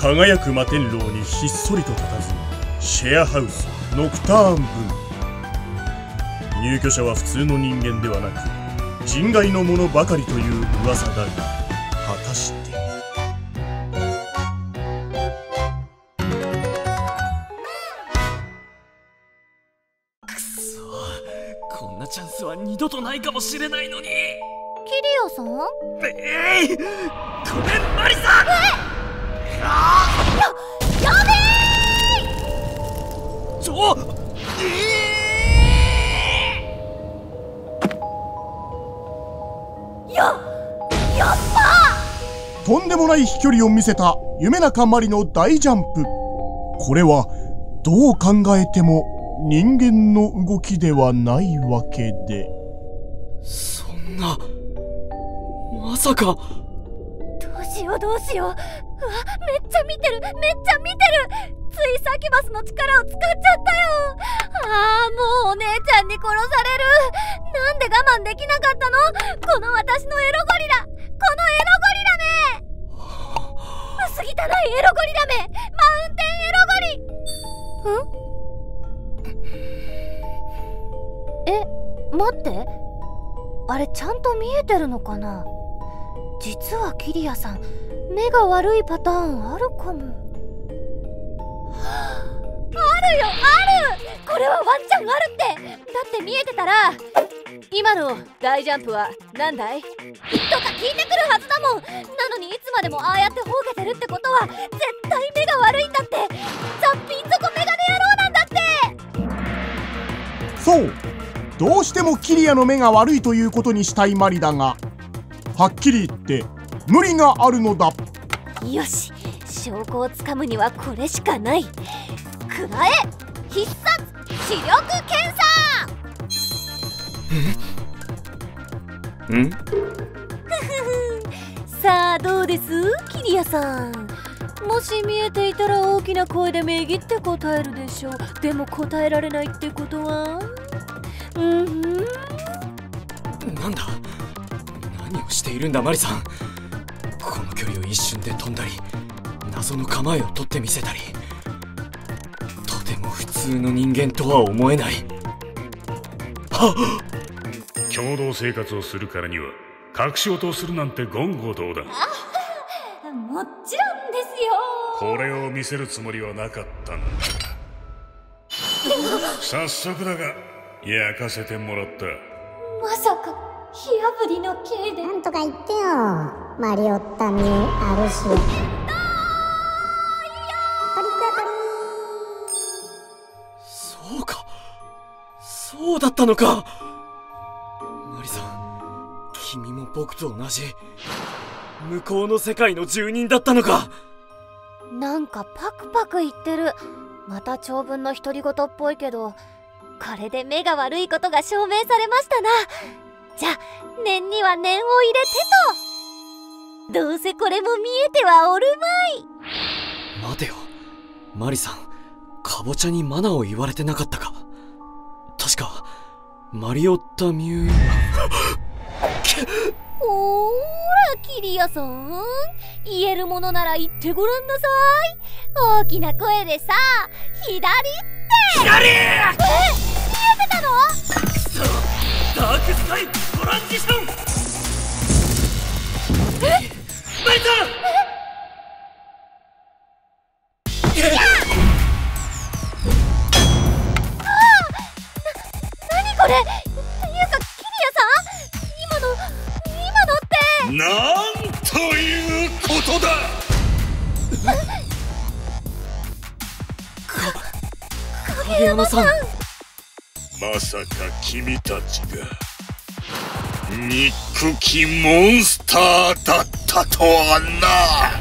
輝く摩天楼にひっそりと佇むシェアハウスノクターンブ入居者は普通の人間ではなく人外のものばかりという噂だが果たして。くそこんなチャンスは二度とないかもしれないのに。キリアさん？えい、ごめんマリさんとんでもない飛距離を見せた夢中まりの大ジャンプ。これはどう考えても人間の動きではないわけで。そんなまさか。どうしようどうしよう。うわめっちゃ見てるめっちゃ見てる。ついサキュバスの力を使っちゃったよ。ああもうお姉ちゃんに殺される。なんで我慢できなかったの？この私のエロゴリラ薄汚いエロゴリラめ。マウンテンエロゴリ。ん？え待って。あれちゃんと見えてるのかな？実はキリアさん目が悪いパターンあるかも。あるよある。これはワンチャンあるって。だって見えてたら今の大ジャンプは何だい？とか聞いてくるはずだもん。なのにいつまでもああやってほうけてるってことは絶対目が悪いんだって。ザッピン底メガネ野郎なんだって。そう。どうしてもキリアの目が悪いということにしたいマリだがはっきり言って無理があるのだ。よし。証拠をつかむにはこれしかない。加え必殺視力検査ん？さあどうです？キリアさん。もし見えていたら大きな声でめぎって答えるでしょう。でも答えられないってことは？うんふん。なんだ？何をしているんだマリさん。この距離を一瞬で飛んだり謎の構えを取ってみせたりとても普通の人間とは思えない。はっ共同生活をするからには隠し事をするなんて言語道だもちろんですよ。これを見せるつもりはなかったんだ。早速だが焼かせてもらった。まさか火あぶりの刑で。なんとか言ってよ。マリオッタミューアルシオトリックアトリそうか。そうだったのか僕と同じ。向こうの世界の住人だったのか。なんかパクパク言ってる。また長文の独り言っぽいけどこれで目が悪いことが証明されましたな。じゃあ念には念を入れてと。どうせこれも見えてはおるまい。待てよ。マリさんカボチャにマナを言われてなかったか。確かマリオッタミューらキリアさん。言えるものなら言ってごらんなさい。大きな声でさ左って。左！え見えてたの？ダークスカイトランジションマリさん！何これっていうなんということだ。影山さん。まさか君たちが。憎きモンスターだったとはな